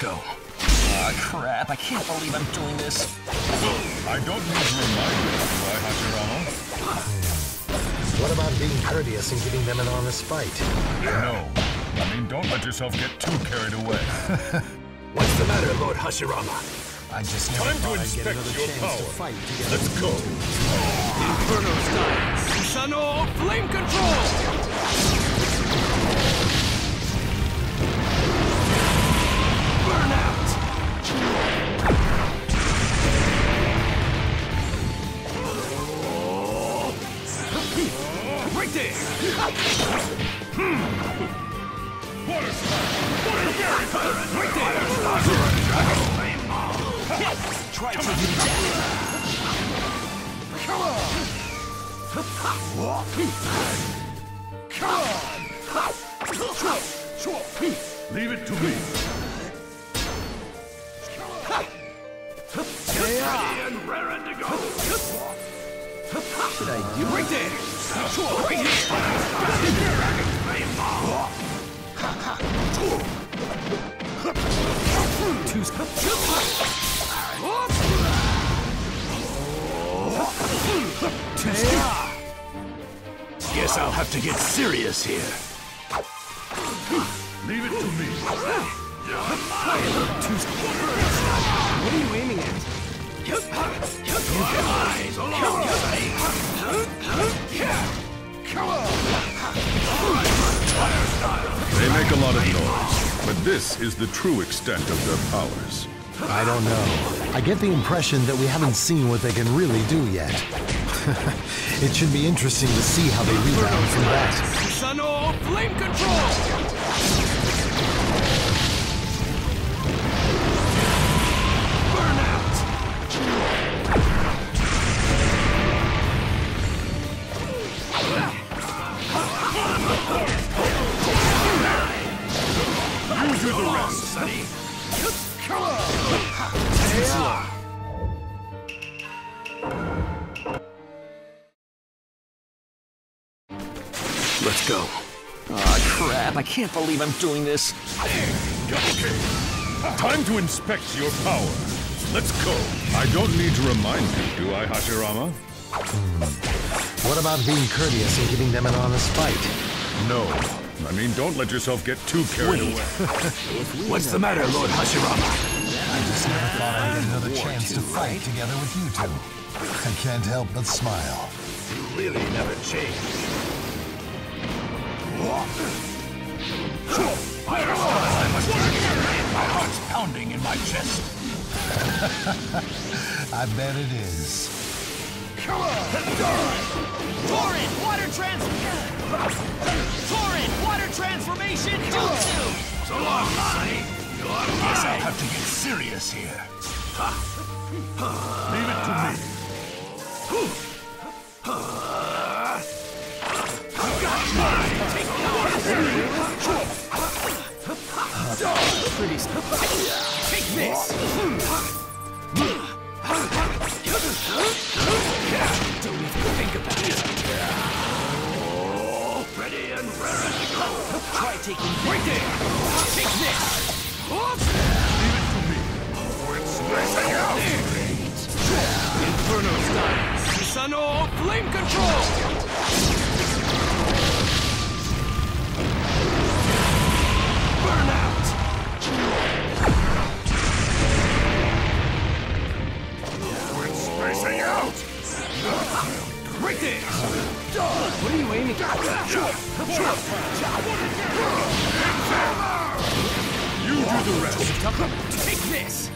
go. Ah, crap. I can't believe I'm doing this. I don't need to remind you, do I, Hashirama? What about being courteous and giving them an honest fight? No. I mean, don't let yourself get too carried away. What's the matter, Lord Hashirama? I just never Time to I'd get inspect another your chance power. to fight together. Let's go. Inferno style. Susanoo flame control! Right there! Water slide! Right there! Try taking that. Leave it to me. and raring to go! Should I do? Right there! Right here! Two Guess I'll have to get serious here. Leave it to me. What this is the true extent of their powers. I don't know. I get the impression that we haven't seen what they can really do yet. it should be interesting to see how they rebound from that. Susanoo flame control! Let's go. Ah, crap. I can't believe I'm doing this. Okay. Time to inspect your power. Let's go. I don't need to remind you, do I, Hashirama? What about being courteous and giving them an honest fight? No. I mean, don't let yourself get too carried away. What's the matter, Lord Hashirama? I just never thought I'd get another chance to fight together with you two. I can't help but smile. You really never change. I must be My heart's pounding in my chest. I bet it is. Come on! Torrent, water trans... Torrent, water transformation, jutsu! So long, Lonnie. Guess I'll have to get serious here. Leave it to me. Pretty Take this! Don't even think about it. Ready and raring to go. Try taking Right there! Take this! Leave it to me. It's stressing out. Inferno style! Susanoo flame control! It's stressing out. Right there! What are you aiming at? You do the rest. Take this!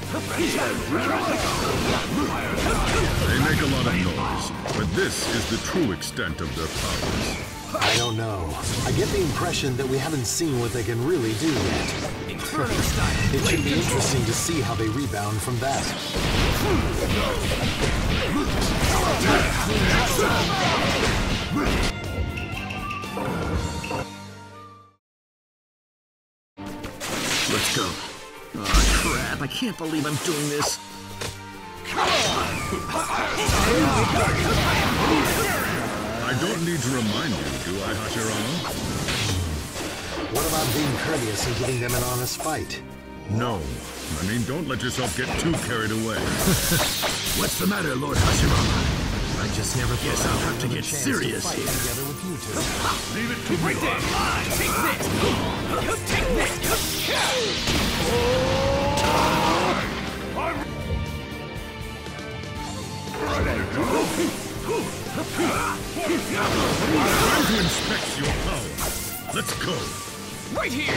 They make a lot of noise, but this is the true extent of their powers. I don't know. I get the impression that we haven't seen what they can really do yet. Inferno style! It should be interesting to see how they rebound from that. Let's go. Ah, crap. I can't believe I'm doing this. I don't need to remind you, do I, Hashirama? What about being courteous and giving them an honest fight? No. I mean, don't let yourself get too carried away. What's the matter, Lord Hashirama? I just never thought Guess I'll have to get serious fight here. together with you two. Leave it to Right there! Take this! You take this! To inspect your power. Let's go. Right here!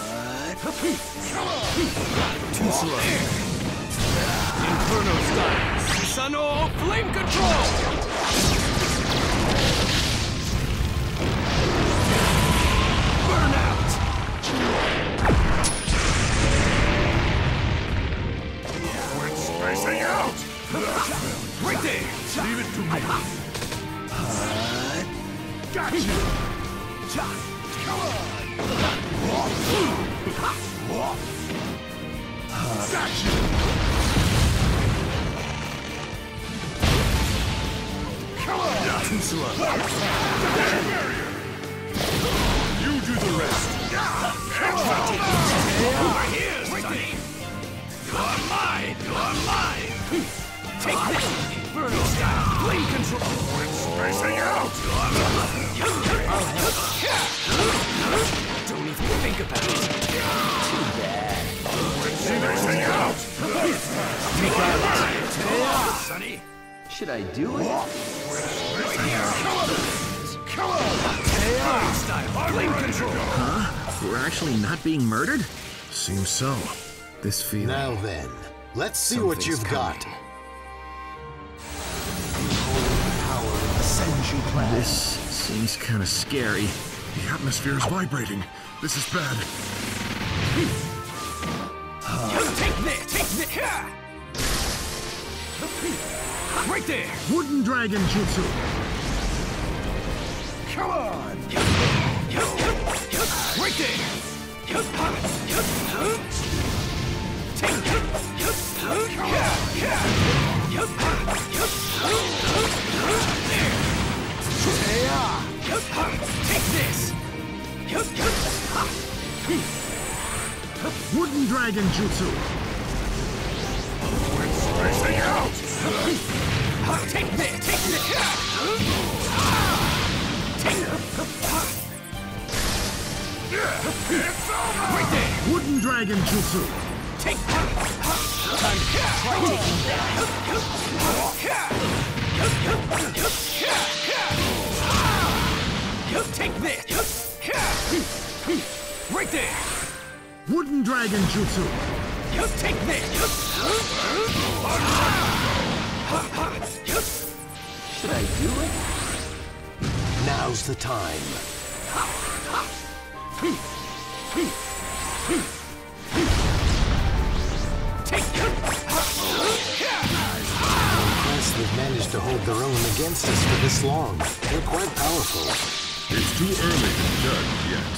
Too slow. Inferno style! Susanoo flame control! You do the rest. Here, Sonny! You're mine! You're mine! Take this! Inferno control! Spacing out. Don't even think about it! Should I do it? Flame style! Flame control! We're actually not being murdered? Seems so. This feeling. Now then, let's see what you've got. coming. Power of the Senju clan. This seems kind of scary. The atmosphere is vibrating. This is bad. You take this! Take this! Right there! Wooden dragon jutsu. Come on! Right there! Take Take this! Wooden dragon jutsu. Take this! Take this! Right there! Wooden dragon jutsu. That! Take this! Right there! Wooden dragon jutsu. You take this! Should I do it? Now's the time. Take Impressed they've managed to hold their own against us for this long. They're quite powerful. It's too early to judge yet.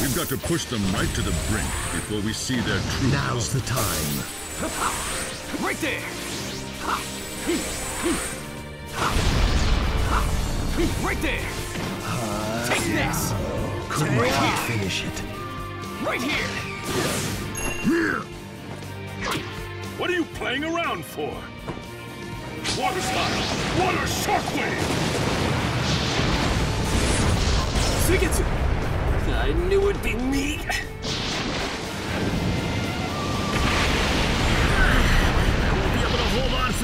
We've got to push them right to the brink before we see their true Now's the time. Right there! Right there! Take this! Couldn't Right here! finish it. Right here! Here! What are you playing around for? Water slide! Water shockwave! Suigetsu! I knew it'd be me!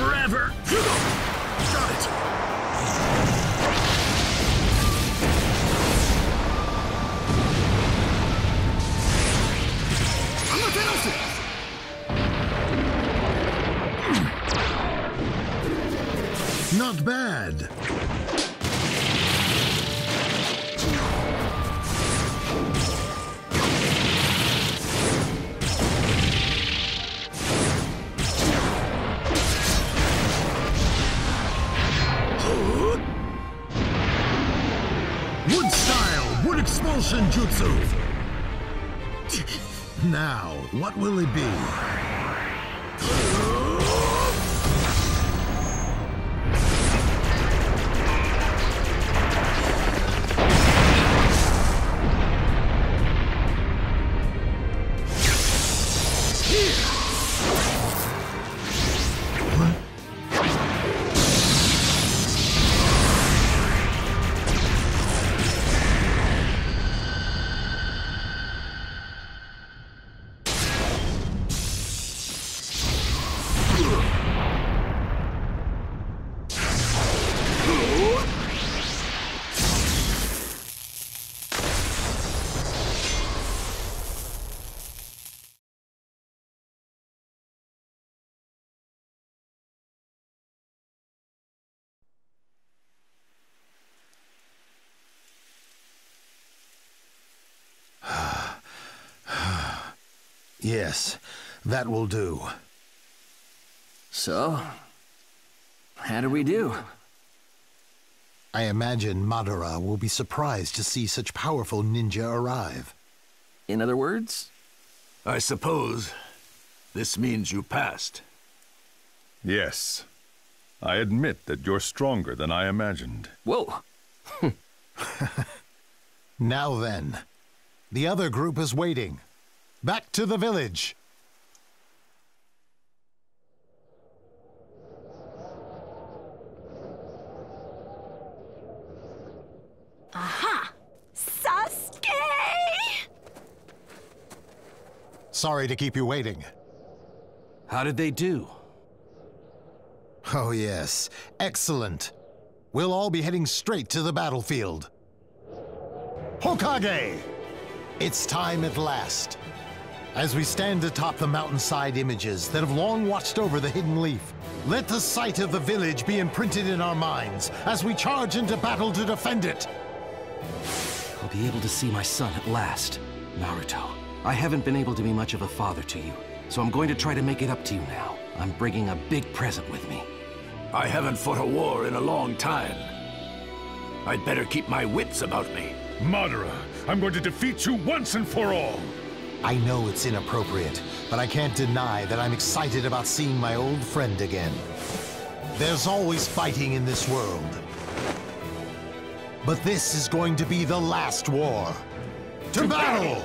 Forever. Shinjutsu! Now, what will it be? Yes, that will do. So, how do we do? I imagine Madara will be surprised to see such powerful ninja arrive. In other words? I suppose this means you passed. Yes. I admit that you're stronger than I imagined. Whoa! Now then, the other group is waiting. Back to the village. Aha! Sasuke! Sorry to keep you waiting. How did they do? Oh, yes. Excellent. We'll all be heading straight to the battlefield. Hokage! It's time at last. As we stand atop the mountainside images that have long watched over the Hidden Leaf, let the sight of the village be imprinted in our minds as we charge into battle to defend it. I'll be able to see my son at last. Naruto, I haven't been able to be much of a father to you, so I'm going to try to make it up to you now. I'm bringing a big present with me. I haven't fought a war in a long time. I'd better keep my wits about me. Madara, I'm going to defeat you once and for all! I know it's inappropriate, but I can't deny that I'm excited about seeing my old friend again. There's always fighting in this world. But this is going to be the last war. To battle!